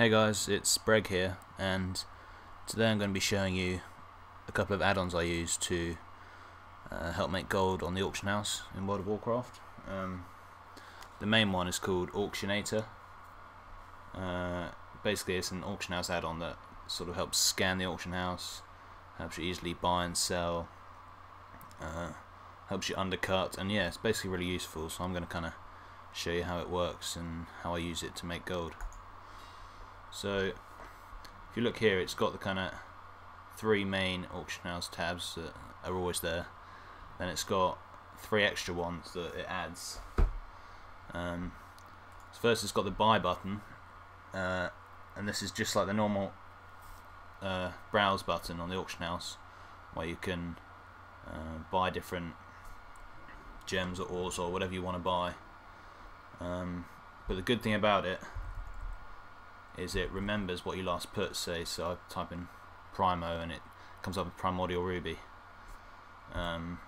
Hey guys, it's Breg here, and today I'm going to be showing you a couple of add-ons I use to uh, help make gold on the auction house in World of Warcraft. Um, the main one is called Auctionator. Uh, basically, it's an auction house add-on that sort of helps scan the auction house, helps you easily buy and sell, uh, helps you undercut, and yeah, it's basically really useful. So I'm going to kind of show you how it works and how I use it to make gold. So if you look here it's got the kind of three main auction house tabs that are always there. Then it's got three extra ones that it adds. Um, so first it's got the buy button uh, and this is just like the normal uh, browse button on the auction house where you can uh, buy different gems or ores or whatever you want to buy. Um, but the good thing about it is it remembers what you last put say so I type in Primo and it comes up with Primordial Ruby. Um,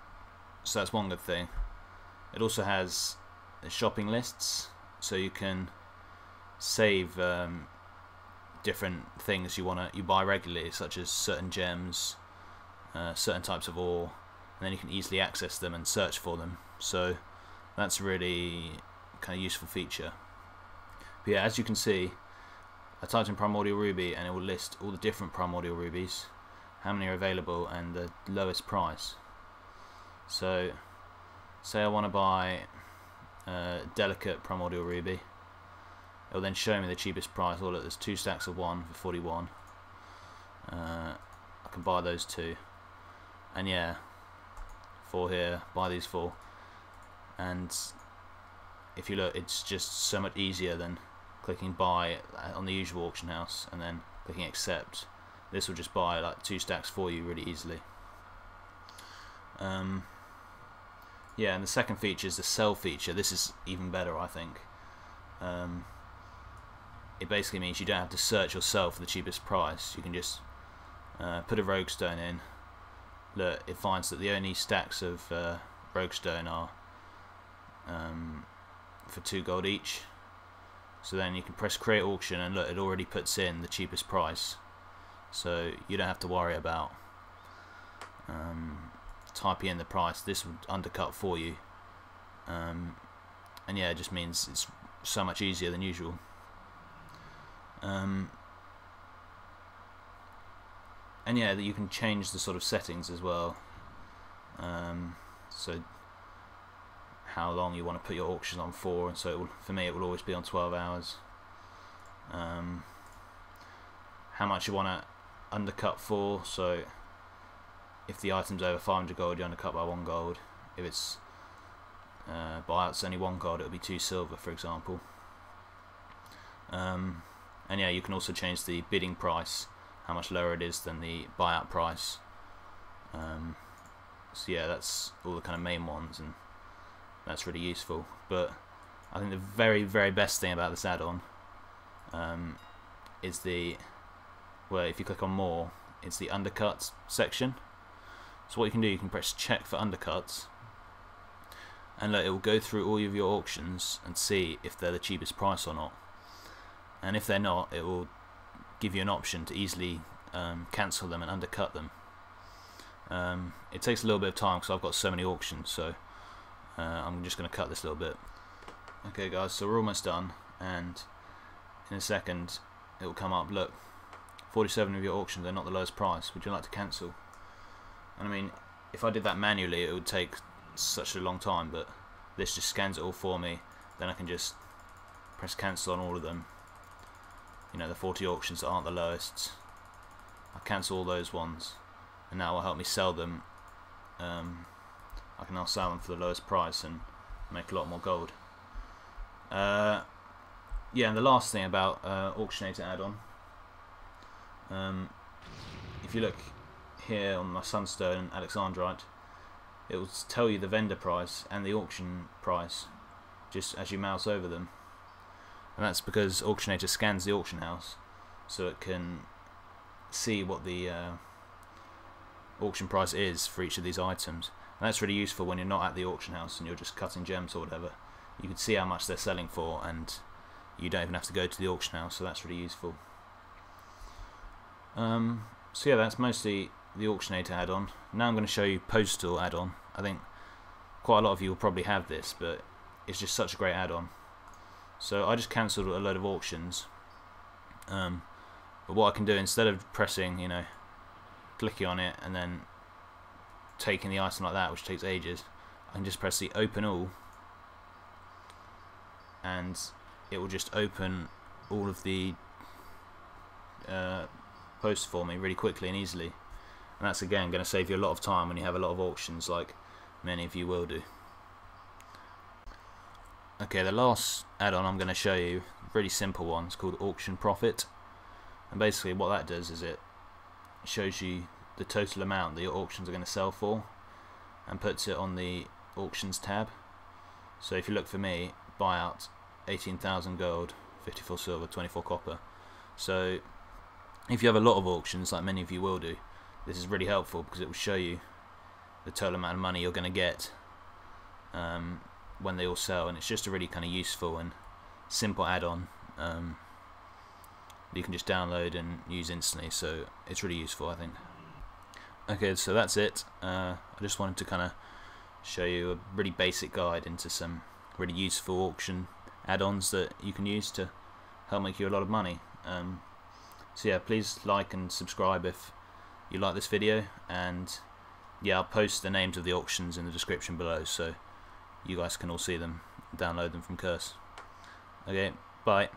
so that's one good thing. It also has shopping lists so you can save um, different things you want to you buy regularly such as certain gems uh, certain types of ore and then you can easily access them and search for them. So that's a really kind of useful feature. But yeah as you can see I typed in Primordial Ruby and it will list all the different Primordial Rubies, how many are available and the lowest price. So, say I want to buy a Delicate Primordial Ruby, it will then show me the cheapest price. Oh look, there's two stacks of one for 41. Uh, I can buy those two. And yeah, four here, buy these four. And if you look, it's just so much easier than clicking buy on the usual auction house and then clicking accept. This will just buy like two stacks for you really easily. Um, yeah and the second feature is the sell feature. This is even better I think. Um, it basically means you don't have to search yourself for the cheapest price. You can just uh, put a Roguestone in. Look it finds that the only stacks of uh, Roguestone are um, for two gold each so then you can press create auction and look it already puts in the cheapest price. So you don't have to worry about um, typing in the price. This would undercut for you. Um, and yeah it just means it's so much easier than usual. Um, and yeah that you can change the sort of settings as well. Um, so how long you want to put your auctions on for and so will, for me it will always be on 12 hours. Um, how much you want to undercut for so if the item's over 500 gold you undercut by 1 gold. If it's uh, buyouts only 1 gold it'll be 2 silver for example. Um, and yeah you can also change the bidding price how much lower it is than the buyout price. Um, so yeah that's all the kind of main ones and that's really useful. But I think the very, very best thing about this add-on um, is the, well, if you click on more, it's the undercuts section. So what you can do, you can press check for undercuts, and it will go through all of your auctions and see if they're the cheapest price or not. And if they're not, it will give you an option to easily um, cancel them and undercut them. Um, it takes a little bit of time because I've got so many auctions, so uh, I'm just going to cut this a little bit. Okay guys, so we're almost done and in a second it will come up, look, 47 of your auctions are not the lowest price, would you like to cancel? And I mean, if I did that manually it would take such a long time, but this just scans it all for me, then I can just press cancel on all of them. You know, the 40 auctions that aren't the lowest. I cancel all those ones, and now will help me sell them um, I can now sell them for the lowest price and make a lot more gold. Uh, yeah, and the last thing about uh, Auctionator add-on, um, if you look here on my Sunstone Alexandrite, it will tell you the vendor price and the auction price just as you mouse over them. And that's because Auctionator scans the auction house so it can see what the uh, auction price is for each of these items. And that's really useful when you're not at the auction house and you're just cutting gems or whatever. You can see how much they're selling for and you don't even have to go to the auction house so that's really useful. Um, so yeah that's mostly the auctionator add-on. Now I'm going to show you postal add-on. I think quite a lot of you will probably have this but it's just such a great add-on. So I just cancelled a load of auctions. Um, but what I can do instead of pressing you know clicking on it and then taking the item like that which takes ages I can just press the open all. And it will just open all of the uh, posts for me really quickly and easily. And that's again going to save you a lot of time when you have a lot of auctions like many of you will do. Okay the last add-on I'm going to show you really simple one it's called auction profit. And basically what that does is it shows you the total amount that your auctions are going to sell for and puts it on the auctions tab. So if you look for me buyout 18,000 gold 54 silver 24 copper. So if you have a lot of auctions like many of you will do this is really helpful because it will show you the total amount of money you're going to get um, when they all sell. And it's just a really kind of useful and simple add-on um, you can just download and use instantly. So it's really useful I think okay so that's it. Uh, I just wanted to kind of show you a really basic guide into some really useful auction add-ons that you can use to help make you a lot of money. Um, so yeah please like and subscribe if you like this video. And yeah I'll post the names of the auctions in the description below so you guys can all see them download them from Curse. Okay bye